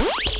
Bye.